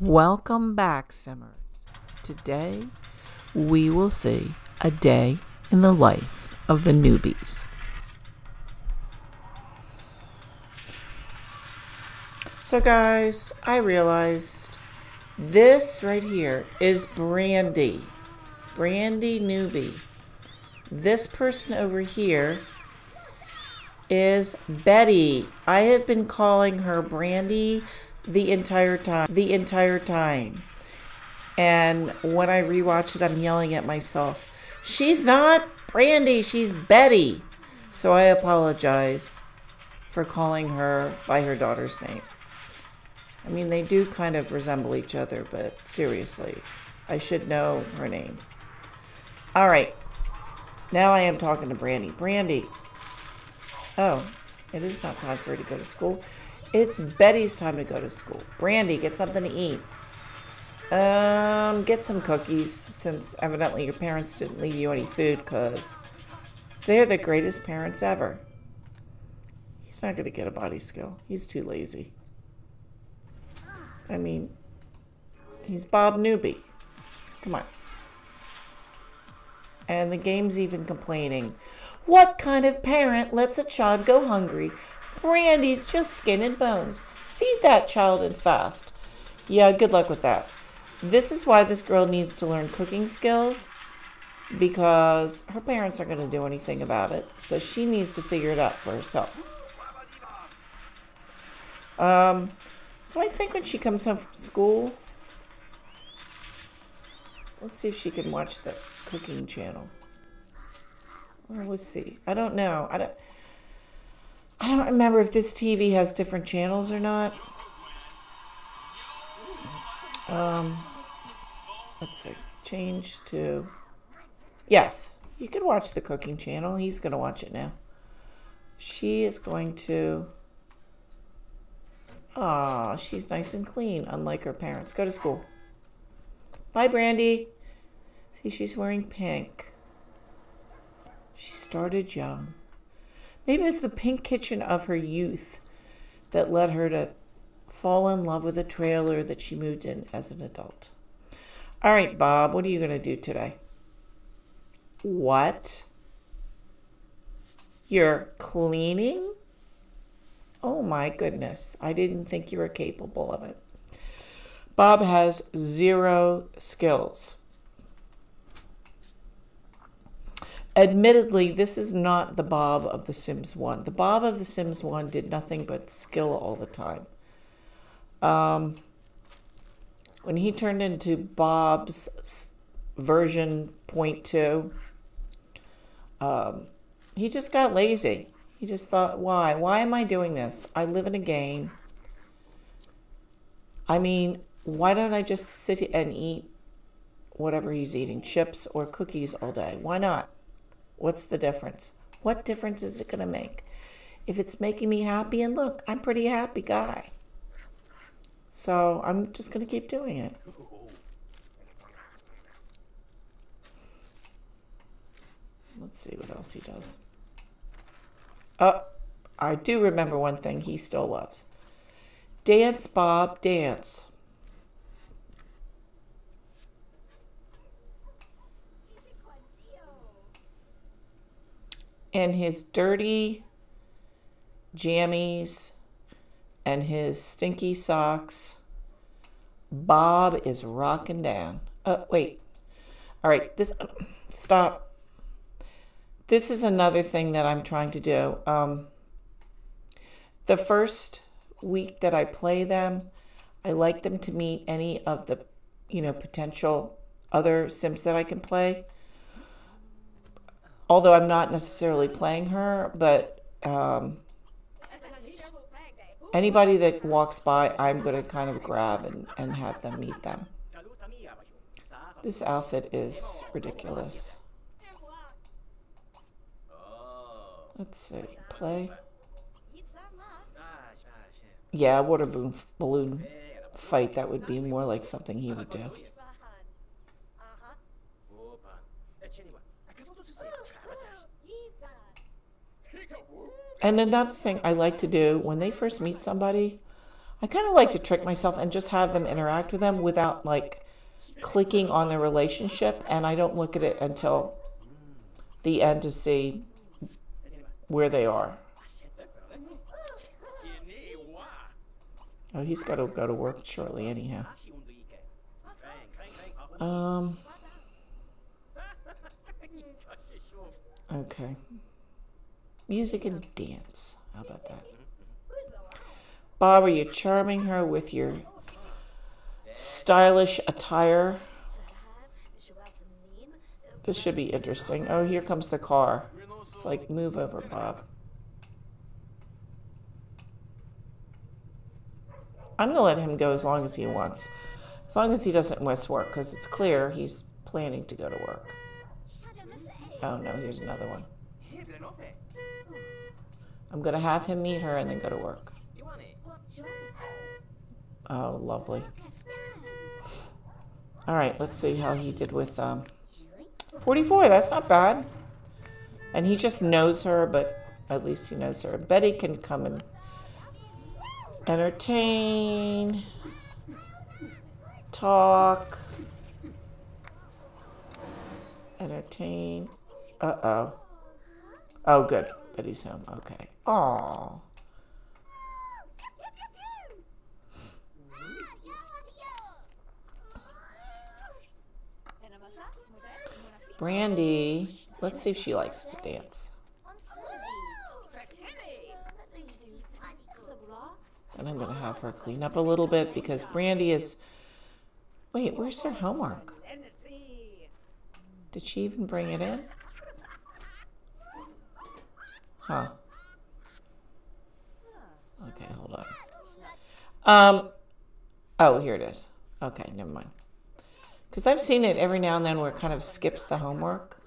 Welcome back, Simmers. Today we will see a day in the life of the newbies. So, guys, I realized this right here is Brandi. Brandi Newbie. This person over here is Betty. I have been calling her Brandi the entire time. The entire time. And when I rewatch it, I'm yelling at myself. She's not Brandi, she's Betty. So I apologize for calling her by her daughter's name. I mean, they do kind of resemble each other, but seriously, I should know her name. All right. Now I am talking to Brandi. Brandi. Oh, it is not time for her to go to school. It's Betty's time to go to school. Brandi, get something to eat. Um, get some cookies since evidently your parents didn't leave you any food because they're the greatest parents ever. He's not going to get a body skill. He's too lazy. I mean, he's Bob Newbie. Come on. And the game's even complaining. What kind of parent lets a child go hungry? Brandi's just skin and bones. Feed that child and fast. Yeah, good luck with that. This is why this girl needs to learn cooking skills because her parents aren't going to do anything about it. So she needs to figure it out for herself. Um, so I think when she comes home from school, let's see if she can watch the cooking channel. Well, we'll see. I don't know. I don't. I don't remember if this TV has different channels or not. Um, let's see. Change to. Yes, you can watch the cooking channel. He's going to watch it now. She is going to. Ah, she's nice and clean, unlike her parents. Go to school. Bye, Brandi. See, she's wearing pink. She started young. Maybe it was the pink kitchen of her youth that led her to fall in love with a trailer that she moved in as an adult. All right, Bob, what are you going to do today? What? You're cleaning? Oh my goodness. I didn't think you were capable of it. Bob has zero skills. Admittedly, this is not the Bob of The Sims 1. The Bob of The Sims 1 did nothing but skill all the time. Um, when he turned into Bob's version point two, um, he just got lazy. He just thought, why? Why am I doing this? I live in a game. I mean, why don't I just sit and eat whatever he's eating, chips or cookies all day? Why not? What's the difference? What difference is it going to make? If it's making me happy, and look, I'm pretty happy guy. So I'm just going to keep doing it. Let's see what else he does. Oh, I do remember one thing he still loves. Dance, Bob, dance. And his dirty jammies and his stinky socks. Bob is rocking down. Uh, wait. All right, this stop. This is another thing that I'm trying to do. Um, the first week that I play them, I like them to meet any of the, you know, potential other Sims that I can play although I'm not necessarily playing her, but um, anybody that walks by, I'm going to kind of grab and, and have them meet them. This outfit is ridiculous. Let's see, play. Yeah, water balloon, balloon fight, that would be more like something he would do. And another thing I like to do when they first meet somebody, I kind of like to trick myself and just have them interact with them without like clicking on the relationship. And I don't look at it until the end to see where they are. Oh, he's got to go to work shortly, anyhow. Um. Okay. Music and dance. How about that? Bob, are you charming her with your stylish attire? This should be interesting. Oh, here comes the car. It's like, move over, Bob. I'm going to let him go as long as he wants. As long as he doesn't miss work, because it's clear he's planning to go to work. Oh, no, here's another one. I'm going to have him meet her and then go to work. Oh, lovely. All right, let's see how he did with um, 44. That's not bad. And he just knows her, but at least he knows her. Betty can come and entertain, talk, entertain. Uh-oh. Oh, good. Betty's home. Okay. Aww. Brandi, let's see if she likes to dance. And I'm going to have her clean up a little bit because Brandi is... Wait, where's her homework? Did she even bring it in? Huh. Okay, hold on. Um, oh, here it is. Okay, never mind. Because I've seen it every now and then where it kind of skips the homework.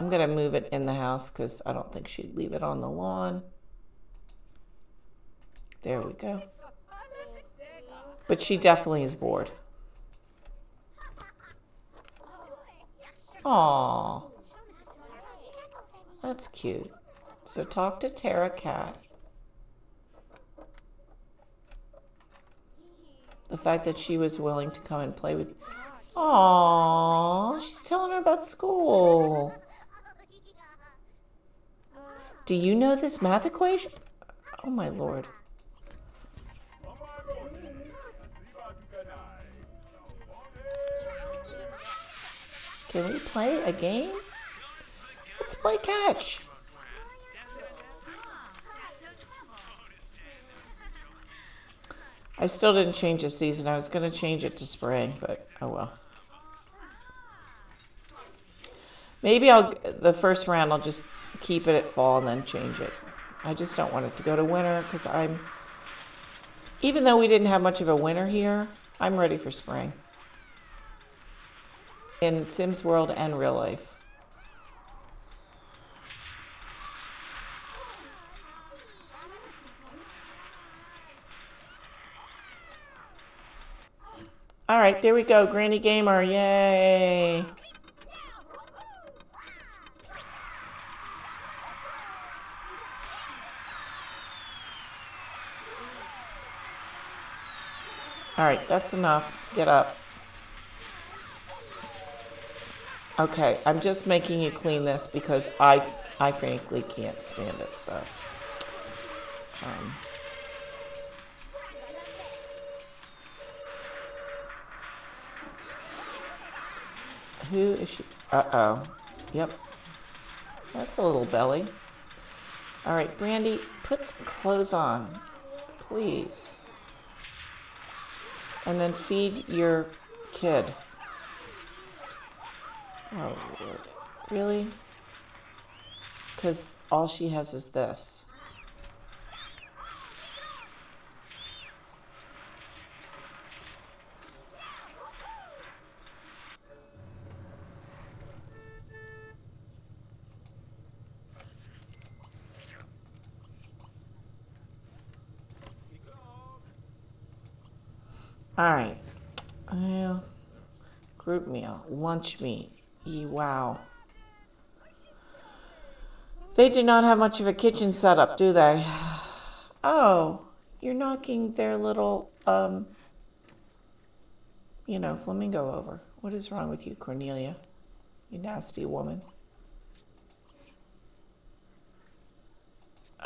I'm going to move it in the house because I don't think she'd leave it on the lawn. There we go. But she definitely is bored. Aww. That's cute. So talk to Tara Cat. The fact that she was willing to come and play with Aww, she's telling her about school. Do you know this math equation? Oh my lord. Can we play a game? Let's play catch. I still didn't change the season. I was going to change it to spring, but oh well. Maybe I'll the first round I'll just keep it at fall and then change it. I just don't want it to go to winter because I'm even though we didn't have much of a winter here, I'm ready for spring. In Sims World and real life. All right, there we go. Granny Gamer, yay. All right, that's enough. Get up. Okay, I'm just making you clean this because I, I frankly can't stand it, so. Um. Who is she? Uh-oh. Yep. That's a little belly. All right, Brandi, put some clothes on, please. And then feed your kid. Oh, Lord. Really? Because all she has is this. All right. Well, group meal, lunch meat. E wow. They do not have much of a kitchen setup, do they? Oh, you're knocking their little, um, you know, flamingo over. What is wrong with you, Cornelia? You nasty woman.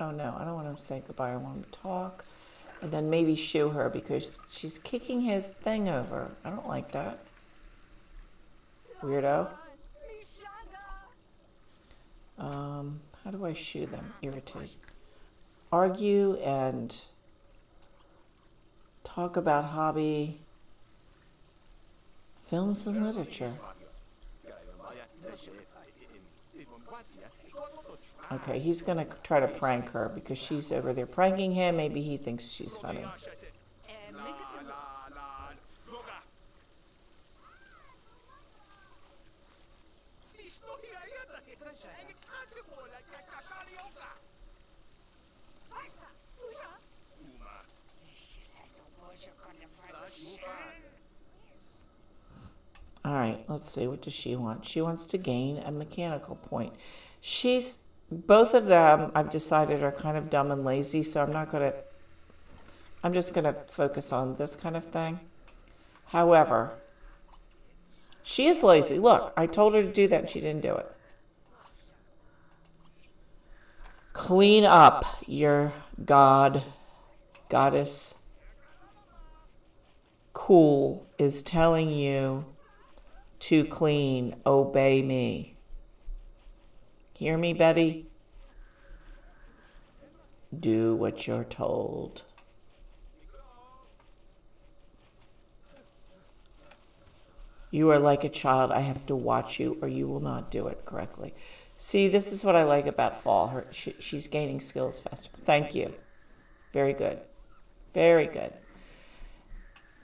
Oh no, I don't want to say goodbye. I want to talk. And then maybe shoo her because she's kicking his thing over. I don't like that. Weirdo. Um, how do I shoo them? Irritate. Argue and talk about hobby, films and literature. Okay, he's gonna try to prank her because she's over there pranking him. Maybe he thinks she's funny. All right, let's see. What does she want? She wants to gain a mechanical point. She's both of them. I've decided are kind of dumb and lazy, so I'm not gonna. I'm just gonna focus on this kind of thing. However, she is lazy. Look, I told her to do that, and she didn't do it. Clean up your god, goddess. Cool is telling you to clean. Obey me. Hear me, Betty? Do what you're told. You are like a child. I have to watch you, or you will not do it correctly. See, this is what I like about fall. Her, she, she's gaining skills faster. Thank you. Very good. Very good.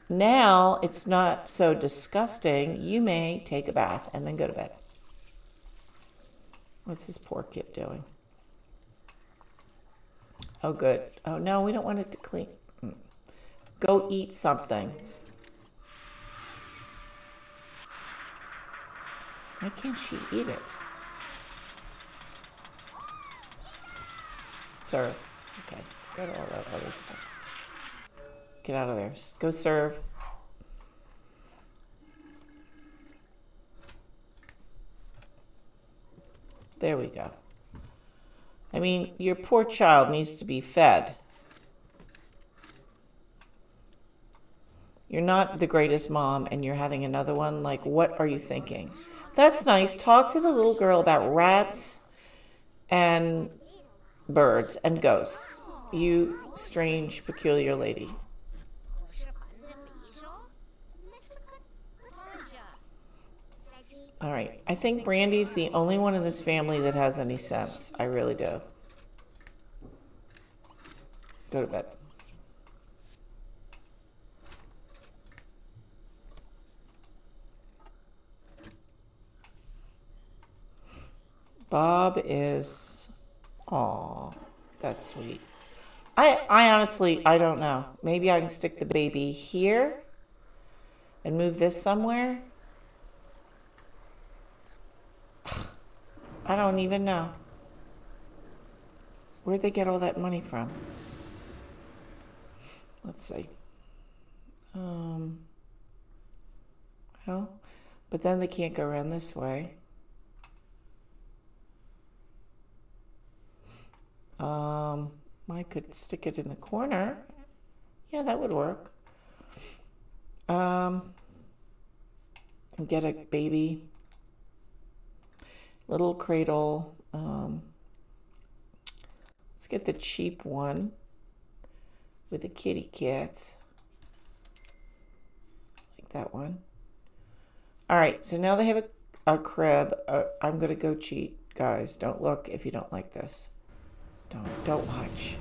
Now it's not so disgusting. You may take a bath and then go to bed. What's this poor kid doing? Oh, good. Oh, no, we don't want it to clean. Mm. Go eat something. Why can't she eat it? Serve. Okay, forget all that other stuff. Get out of there. Go serve. There we go. I mean, your poor child needs to be fed. You're not the greatest mom and you're having another one. Like, what are you thinking? That's nice. Talk to the little girl about rats and birds and ghosts. You strange, peculiar lady. All right. I think Brandi's the only one in this family that has any sense. I really do. Go to bed. Bob is, oh, that's sweet. I, I honestly, I don't know. Maybe I can stick the baby here and move this somewhere. I don't even know. Where'd they get all that money from? Let's see. Um, well, but then they can't go around this way. Um, I could stick it in the corner. Yeah, that would work. Um, and get a baby little cradle. Um, let's get the cheap one with the kitty cats. Like that one. All right, so now they have a, a crib. Uh, I'm going to go cheat, guys. Don't look if you don't like this. Don't, don't watch.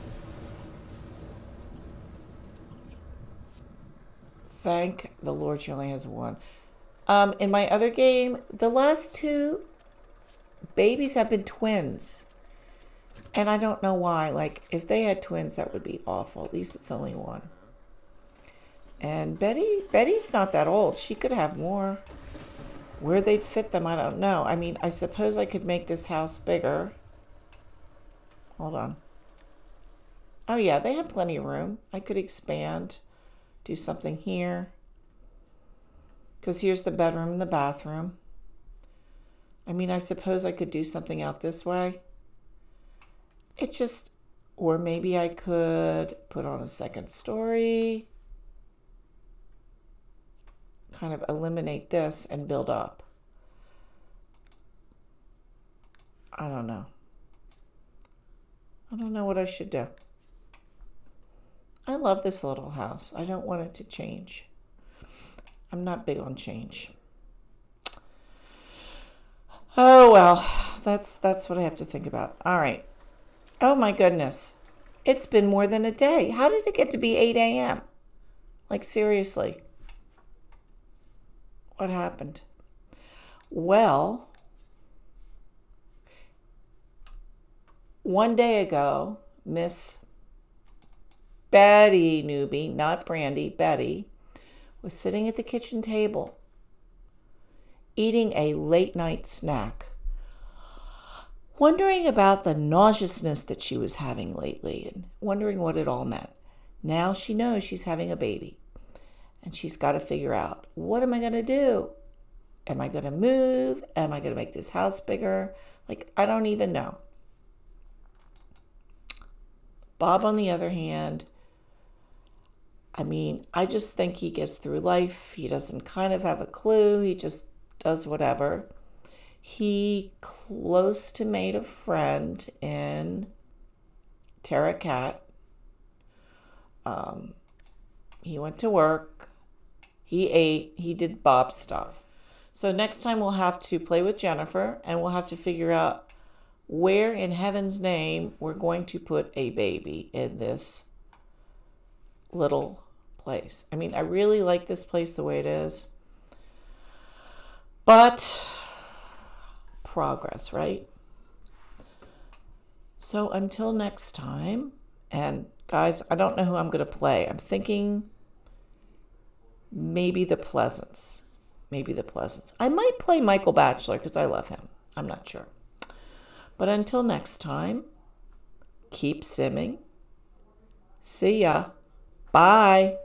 Thank the Lord she only has one. Um, in my other game, the last two babies have been twins. And I don't know why. Like, if they had twins, that would be awful. At least it's only one. And Betty, Betty's not that old. She could have more. Where they'd fit them, I don't know. I mean, I suppose I could make this house bigger. Hold on. Oh, yeah, they have plenty of room. I could expand, do something here. Because here's the bedroom and the bathroom. I mean, I suppose I could do something out this way. It just, or maybe I could put on a second story, kind of eliminate this and build up. I don't know. I don't know what I should do. I love this little house. I don't want it to change. I'm not big on change. Oh well, that's that's what I have to think about. All right. Oh my goodness. It's been more than a day. How did it get to be 8 a.m.? Like seriously. What happened? Well, one day ago, Miss Betty Newbie, not Brandi, Betty, was sitting at the kitchen table eating a late night snack, wondering about the nauseousness that she was having lately and wondering what it all meant. Now she knows she's having a baby and she's got to figure out what am I going to do? Am I going to move? Am I going to make this house bigger? Like, I don't even know. Bob, on the other hand, I mean, I just think he gets through life. He doesn't kind of have a clue. He just does whatever. He close to made a friend in Terra Cat. Um, he went to work. He ate. He did Bob stuff. So next time we'll have to play with Jennifer and we'll have to figure out where in heaven's name we're going to put a baby in this little place. I mean, I really like this place the way it is. But progress, right? So until next time, and guys, I don't know who I'm going to play. I'm thinking maybe the Pleasants. Maybe the Pleasants. I might play Michael Bachelor because I love him. I'm not sure. But until next time, keep simming. See ya. Bye.